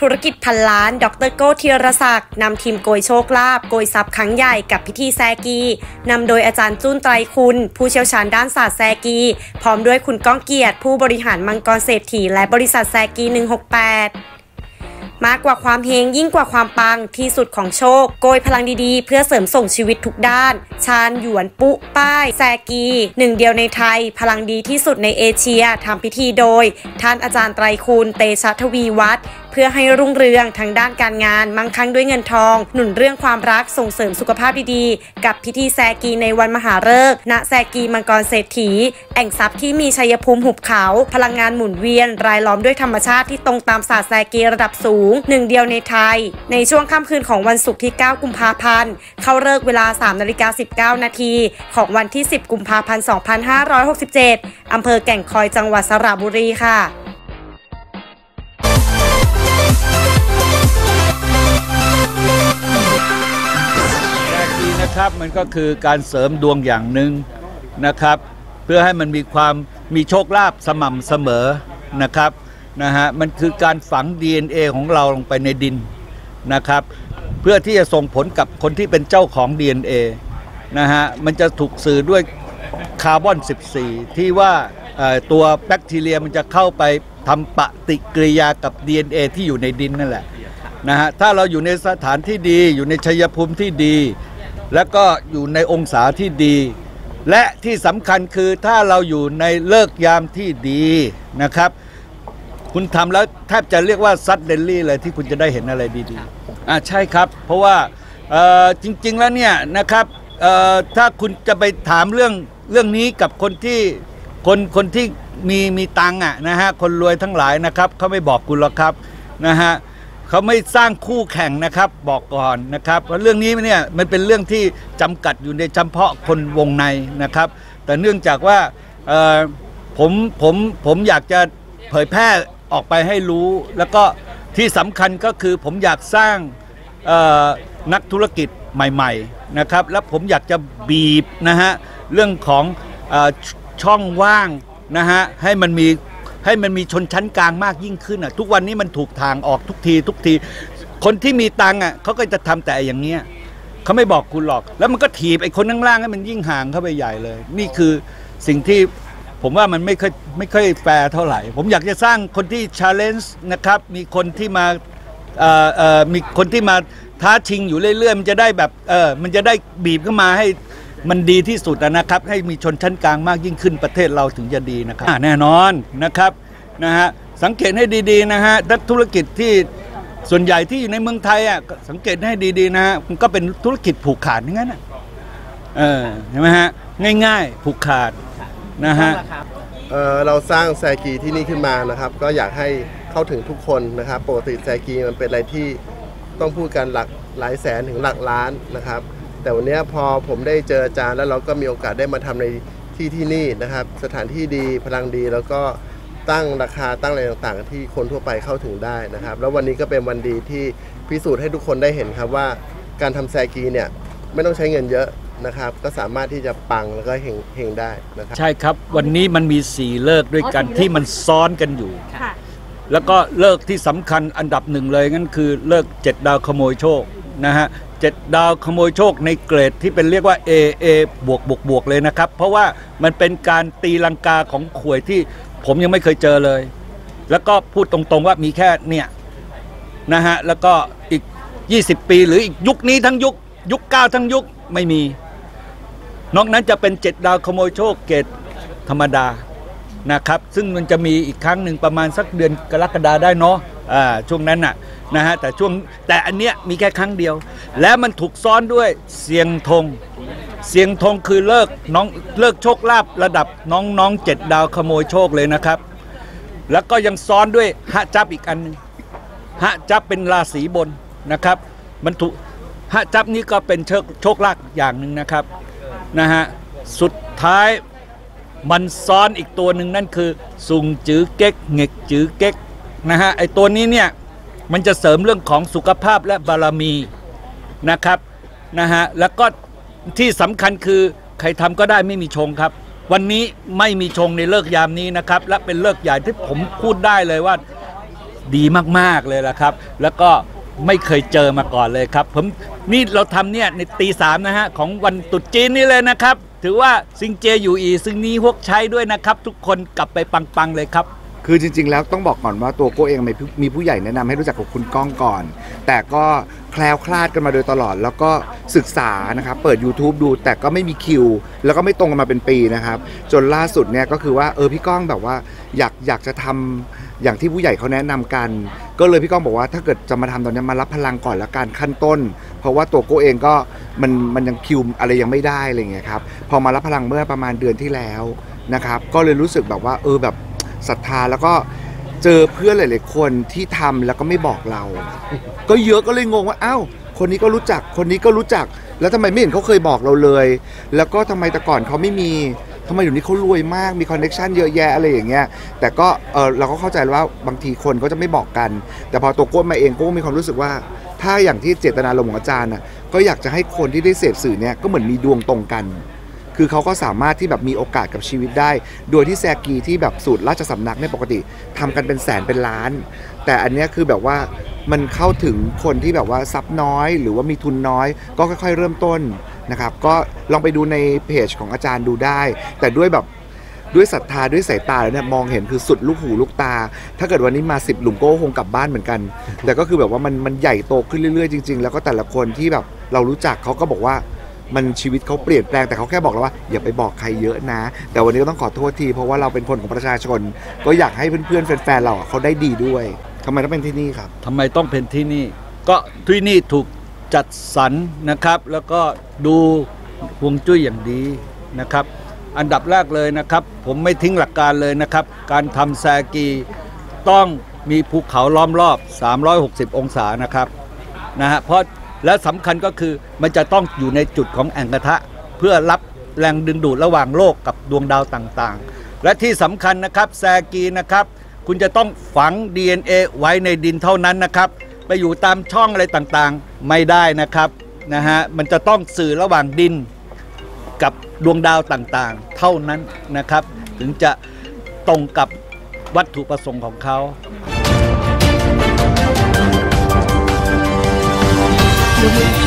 ธุรกิจพันล้าน ดรโก้ธีรศักดิ์นำทีมโกยโชคลาภโกยทรัพย์ครั้งใหญ่กับพิธีแซกีนำโดยอาจารย์จุ้นไตรคุณ ผู้เชี่ยวชาญด้านศาสตร์แซกี พร้อมด้วยคุณก้องเกียรติ ผู้บริหารมังกรเศรษฐีและบริษัทแซกี 168มากกว่าความเฮงยิ่งกว่าความปังที่สุดของโชค โกยพลังดีๆ เพื่อเสริมส่งชีวิตทุกด้าน ชาญหยวนปุ ป้าย แซกี หนึ่งเดียวในไทย พลังดีที่สุดในเอเชียทำพิธีโดย ท่านอาจารย์ไตรคูณเตชะทวีวัฒน์ พื่อให้รุ่งเรืองทางด้านการงาน มั่งคั่งด้วยเงินทอง หนุนเรื่องความรักส่งเสริมสุขภาพดีๆ กับพิธีแซกีในวันมหาฤกษ์ณแซกีมังกรเศรษฐี แอ่งทรัพย์ที่มีชัยภูมิหุบเขา พลังงานหมุนเวียน รายล้อมด้วยธรรมชาติที่ตรงตามศาสตร์แซกีระดับสูง หนึ่งเดียวในไทย ในช่วงค่ำคืนของวันศุกร์ที่ 9 กุมภาพันธ์ เข้าเลิกเวลา3นาฬิกา19 นาที ของวันที่ 10 กุมภาพันธ์ 2567 อำเภอแก่งคอยจังหวัดสระบุรีค่ะับมันก็คือการเสริมดวงอย่างหนึ่งนะครับ เพื่อให้มันมีความมีโชคลาภสม่ำเสมอนะครับนะฮะมันคือการฝัง DNA ของเราลงไปในดินนะครับ เพื่อที่จะส่งผลกับคนที่เป็นเจ้าของ DNA นะฮะมันจะถูกสื่อด้วยคาร์บอน 14 ที่ว่าตัวแบคทีเรียมันจะเข้าไปทำปฏิกิริยากับ DNA ที่อยู่ในดินนั่นแหละนะฮะถ้าเราอยู่ในสถานที่ดีอยู่ในชัยภูมิที่ดี แล้วก็อยู่ในองศาที่ดี และที่สำคัญคือถ้าเราอยู่ในเลิกยามที่ดีนะครับ คุณทำแล้วแทบจะเรียกว่าซัดเดนลี่เลยที่คุณจะได้เห็นอะไรดีๆอ่าใช่ครับ เพราะว่าจริง ๆแล้วเนี่ยนะครับถ้าคุณจะไปถามเรื่องเรื่องนี้กับคนที่คนคนที่มีมีตังค์อะนะฮะคนรวยทั้งหลายนะครับเขาไม่บอกคุณหรอกครับนะฮะ เขาไม่สร้างคู่แข่งนะครับบอกก่อนนะครับเพราะเรื่องนี้เนี่ยมันเป็นเรื่องที่จำกัดอยู่ในเฉพาะคนวงในนะครับ แต่เนื่องจากว่าผมผมผมอยากจะเผยแพร่ออกไปให้รู้ แล้วก็ที่สำคัญก็คือผมอยากสร้างนักธุรกิจใหม่ๆนะครับ แล้วผมอยากจะบีบนะฮะเรื่องของอช่องว่างนะฮะให้มันมี ให้มันมีชนชั้นกลางมากยิ่งขึ้นอะ ทุกวันนี้มันถูกทางออกทุกที ทุกที คนที่มีตังอะเขาก็จะทำแต่อย่างเงี้ยเขาไม่บอกคุณหรอก แล้วมันก็ถีบไอ้คนข้างล่างให้มันยิ่งห่างเข้าไปใหญ่เลย นี่คือสิ่งที่ผมว่ามันไม่ค่อยไม่ค่อยแฟร์เท่าไหร่ ผมอยากจะสร้างคนที่ชาเลนจ์นะครับ มีคนที่มาเอ่อเอ่อมีคนที่มาท้าชิงอยู่เรื่อยๆ มันจะได้แบบเออมันจะได้บีบเข้ามาให้ มันดีที่สุดนะครับ ให้มีชนชั้นกลางมากยิ่งขึ้นประเทศเราถึงจะดีนะครับแน่นอนนะครับนะฮะสังเกตให้ดีๆนะฮะนักธุรกิจที่ส่วนใหญ่ที่อยู่ในเมืองไทยอะสังเกตให้ดีๆนะฮะมันก็เป็นธุรกิจผูกขาดอย่างนั้นอะเออเห็นไหมฮะง่ายๆผูกขาดนะฮะเอ่อเราสร้างแซกีที่นี่ขึ้นมานะครับ ก็อยากให้เข้าถึงทุกคนนะครับปกติแซกีมันเป็นอะไรที่ต้องพูดกันหลักหลายแสนถึงหลักล้านนะครับ แต่วันเนี้ยพอผมได้เจออาจารย์แล้วเราก็มีโอกาสได้มาทำในที่ที่นี่นะครับ สถานที่ดีพลังดีแล้วก็ตั้งราคาตั้งอะไรต่างๆ ที่คนทั่วไปเข้าถึงได้นะครับ แล้ววันนี้ก็เป็นวันดีที่พิสูจน์ให้ทุกคนได้เห็นครับว่าการทำแซกีเนี่ยไม่ต้องใช้เงินเยอะนะครับ ก็สามารถที่จะปังแล้วก็เฮงเฮงได้นะครับใช่ครับวันนี้มันมีสี่เลิกด้วยกันอ๋อสี่เลิกที่มันซ้อนกันอยู่ค่ะแล้วก็เลิกที่สำคัญอันดับหนึ่งเลยงั้นคือเลิกเจ็ดดาวขโมยโชคนะฮะ เจ็ดดาวขโมยโชคในเกรดที่เป็นเรียกว่า A A บวกบวกบวกเลยนะครับ เพราะว่ามันเป็นการตีลังกาของขวยที่ผมยังไม่เคยเจอเลย แล้วก็พูดตรงๆว่ามีแค่เนี่ยนะฮะแล้วก็อีก 20 ปีหรืออีกยุคนี้ทั้งยุค ยุคเก้าทั้งยุคไม่มี นอกนั้นจะเป็นเจ็ดดาวขโมยโชคเกรดธรรมดานะครับ ซึ่งมันจะมีอีกครั้งหนึ่งประมาณสักเดือนกรกฎาได้เนาะอ่าช่วงนั้นน่ะ นะฮะแต่ช่วงแต่อันเนี้ยมีแค่ครั้งเดียว และมันถูกซ้อนด้วยเสียงธงเสียงธงคือเลิกน้องเลิกโชคลาภระดับน้องน้องเจ็ดดาวขโมยโชคเลยนะครับ แล้วก็ยังซ้อนด้วยฮะจับอีกอันนึงฮะจับเป็นราศีบนนะครับ มันถูกฮะจับนี้ก็เป็นโชคโชคลาภอย่างหนึ่งนะครับนะฮะสุดท้ายมันซ้อนอีกตัวหนึ่งนั่นคือซุงจื้อเก๊กเงกจื้อเก๊กนะฮะไอตัวนี้เนี่ย มันจะเสริมเรื่องของสุขภาพและบารมีนะครับนะฮะแล้วก็ที่สำคัญคือใครทำก็ได้ไม่มีชงครับ วันนี้ไม่มีชงในเลิกยามนี้นะครับ และเป็นเลิกใหญ่ที่ผมพูดได้เลยว่าดีมากๆเลยละครับ แล้วก็ไม่เคยเจอมาก่อนเลยครับผมนี่เราทำเนี่ยในตีสามนะฮะของวันตรุษจีนนี่เลยนะครับ ถือว่าซิงเจอยู่อีซึ่งนี้ฮวกใช้ด้วยนะครับ ทุกคนกลับไปปังๆเลยครับ คือจริง ๆ แล้วต้องบอกก่อนว่าตัวโก้เองมีผู้ใหญ่แนะนำให้รู้จักกับคุณก้องก่อน แต่ก็แคล้วคลาดกันมาโดยตลอด แล้วก็ศึกษานะครับเปิด YouTube ดูแต่ก็ไม่มีคิว แล้วก็ไม่ตรงกันมาเป็นปีนะครับ จนล่าสุดเนี่ยก็คือว่าเออพี่ก้องแบบว่าอยากอยากจะทำอย่างที่ผู้ใหญ่เขาแนะนำกัน ก็เลยพี่ก้องบอกว่าถ้าเกิดจะมาทำตอนนี้มารับพลังก่อนละกันขั้นต้น เพราะว่าตัวโก้เองก็มันมันยังคิวอะไรยังไม่ได้อะไรเงี้ยครับพอมารับพลังเมื่อประมาณเดือนที่แล้วนะครับก็เลยรู้สึกแบบว่าเออแบบ ศรัทธาแล้วก็เจอเพื่อนหลาย ๆ คนที่ทำแล้วก็ไม่บอกเรา ก็เยอะก็เลยงงว่าอ้าวคนนี้ก็รู้จักคนนี้ก็รู้จัก แล้วทำไมไม่เห็นเขาเคยบอกเราเลย แล้วก็ทำไมแต่ก่อนเขาไม่มีทำไมเดี๋ยวนี้เขารวยมากมีคอนเน็ชันเยอะแยะอะไรอย่างเงี้ยแต่ก็เออเราก็เข้าใจว่าบางทีคนก็จะไม่บอกกัน แต่พอตัวโก้มาเองโก้มีความรู้สึกว่า ถ้าอย่างที่เจตนารมณ์ของอาจารย์น่ะก็อยากจะให้คนที่ได้เสพสื่อเนี่ยก็เหมือนมีดวงตรงกัน คือเขาก็สามารถที่แบบมีโอกาสกับชีวิตได้ โดยที่แซกีที่แบบสูตรราชสำนักเนี่ยปกติทำกันเป็นแสนเป็นล้าน แต่อันเนี้ยคือแบบว่ามันเข้าถึงคนที่แบบว่าทรัพย์น้อย หรือว่ามีทุนน้อย ก็ค่อย ๆ เริ่มต้นนะครับ ก็ลองไปดูในเพจของอาจารย์ดูได้ แต่ด้วยแบบด้วยศรัทธาด้วยสายตาแล้วเนี่ยมองเห็นคือสุดลูกหูลูกตา ถ้าเกิดวันนี้มาสิบหลุมโก้คงกลับบ้านเหมือนกัน แต่ก็คือแบบว่ามันมันใหญ่โตขึ้นเรื่อยๆจริงๆ แล้วก็แต่ละคนที่แบบเรารู้จักเขาก็บอกว่า มันชีวิตเขาเปลี่ยนแปลงแต่เขาแค่บอกเราว่าอย่าไปบอกใครเยอะนะ แต่วันนี้ก็ต้องขอโทษที เพราะว่าเราเป็นคนของประชาชน ก็อยากให้เพื่อนๆแฟนๆเราอะเขาได้ดีด้วยทำไมต้องเป็นที่นี่ครับ ทำไมต้องเป็นที่นี่ ก็ที่นี่ถูกจัดสรรนะครับ แล้วก็ดูฮวงจุ้ยอย่างดีนะครับ อันดับแรกเลยนะครับ ผมไม่ทิ้งหลักการเลยนะครับ การทำแซกีต้องมีภูเขาล้อมรอบ 360 องศานะครับนะฮะเพราะ และสำคัญก็คือมันจะต้องอยู่ในจุดของแอ่งกระทะ เพื่อรับแรงดึงดูดระหว่างโลกกับดวงดาวต่างๆ และที่สำคัญนะครับแซกีนะครับ คุณจะต้องฝัง DNA ไว้ในดินเท่านั้นนะครับ ไปอยู่ตามช่องอะไรต่างๆไม่ได้นะครับนะฮะมันจะต้องสื่อระหว่างดินกับดวงดาวต่างๆ เท่านั้นนะครับ ถึงจะตรงกับวัตถุประสงค์ของเขา Absolutely.